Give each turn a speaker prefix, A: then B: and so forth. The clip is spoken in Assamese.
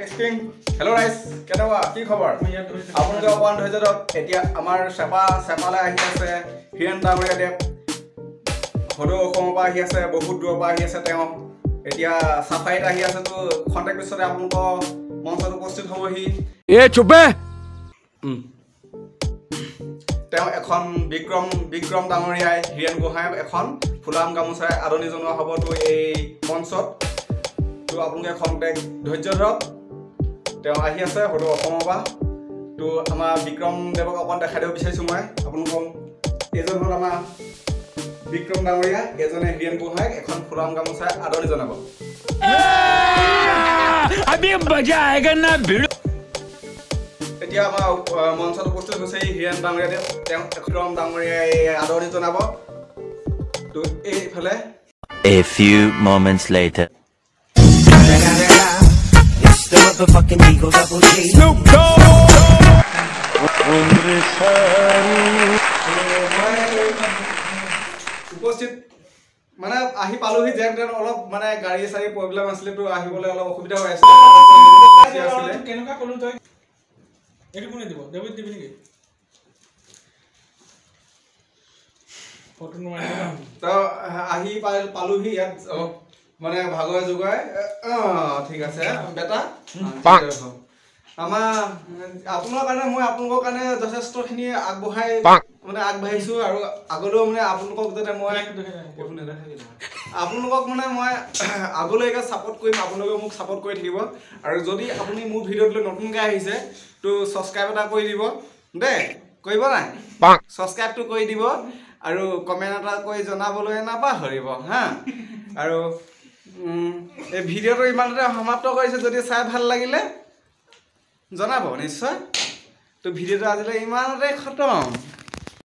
A: টেষ্টিং হেল্ল' ৰাইজ কেনেকুৱা? কি খবৰ? আপোনালোকে অকণমান ধৈৰ্য ধৰক। এতিয়া আমাৰ চেপা চেপালৈ আহি আছে। হীৰেণ ডাঙৰীয়া সদৌ অসমৰ পৰা আহি আছে বহুত দূৰৰ পৰা আহি আছে তেওঁ। এতিয়া চাফাৰীত আহি আছে তো খন্তেক পিছতে আপোনালোকৰ মঞ্চত উপস্থিত হ'বহি।
B: চুপে!
A: তেওঁ এখন বিক্ৰম বিক্ৰম ডাঙৰীয়াই হীৰেণ গোহাঁই এখন ফুলাম গামোচাৰে আদৰণি জনোৱা হ'ব তো এই মঞ্চত। তো আপোনালোকে খন্তেক ধৈৰ্য ধৰক। তেওঁ আহি আছে হয়তো অসমৰ পৰা। তো আমাৰ বিক্ৰমদেৱক অকণ দেখাই দিব বিচাৰিছোঁ মই আপোনালোকক। এইজন হ'ল আমাৰ বিক্ৰম ডাঙৰীয়া এজনে হিৰেণ গোহাঁইক এখন ফুলাম গামোচাই আদৰণি জনাব। এতিয়া আমাৰ মঞ্চত উপস্থিত হৈছে এই হিৰেণ ডাঙৰীয়া তেওঁ বিক্ৰম ডাঙৰীয়াই আদৰণি জনাব। তো এইফালে।
C: A few moments later.
D: Motherfucking Eagle Double G.
A: উপস্থিত মানে আহি পালোহি যেন তেন অলপ মানে গাড়ী চাড়ী প্ৰব্লেম আছিলে তো আহিবলৈ অলপ অসুবিধা হৈ আছিলে।
E: কেনেকুৱা ক'লো তই? এইটো কোনে দিব? দেৱীত দিবি নেকি? ফটো নোৱাৰি
A: তো আহি পাই- পালোহি ইয়াত অলপ মানে ভাগৰে অঁ ঠিক আছে বেটা। আমাৰ আপোনাৰ কাৰণে মই আপোনালোকৰ কাৰণে যথেষ্টখিনি আগবঢ়াই মানে আগবাঢ়িছোঁ আৰু আগলৈও মানে আপোনালোকক যাতে মই আপোনালোকক মানে মই আগলৈকে ছাপোৰ্ট কৰিম আপোনালোকে মোক ছাপোৰ্ট কৰি থাকিব। আৰু যদি আপুনি মোৰ ভিডিঅ'টোলৈ নতুনকৈ আহিছে তো ছাবস্ক্ৰাইব এটা কৰি দিব। দেই কৰিব নাই? ছাবস্ক্ৰাইবটো কৰি দিব। আৰু কমেণ্ট এটা কৰি জনাবলৈ নাপাহৰিব হা। আৰু এই ভিডিঅ'টো ইমানতে সমাপ্ত কৰিছে যদি চাই ভাল লাগিলে জনাব নিশ্চয়। তো ভিডিঅ'টো আজিলৈ ইমানতে খতম।